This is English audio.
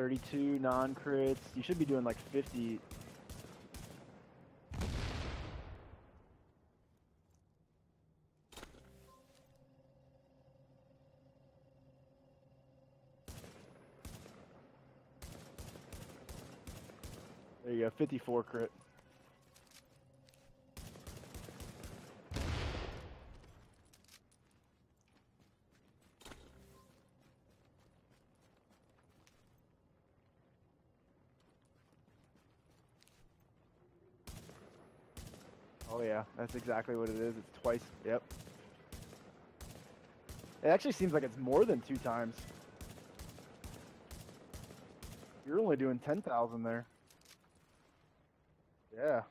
32 non-crits. You should be doing like 50. There you go, 54 crit. Oh yeah, that's exactly what it is. It's twice. Yep. It actually seems like it's more than two times. You're only doing 10,000 there. Yeah.